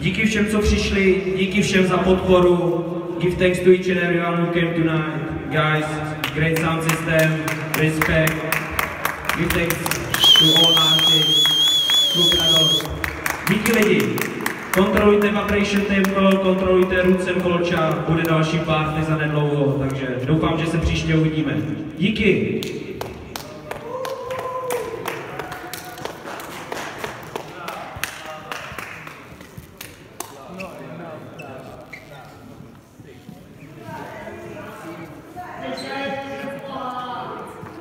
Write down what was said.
Díky všem, co přišli, díky všem za podporu. Give thanks to each and everyone who came tonight. Guys, great sound system, respect. Give thanks to all artists. Díky lidi. Kontrolujte Vibration Temple, kontrolujte Roots Culture, bude další party za nedlouho, takže doufám, že se příště uvidíme. Díky.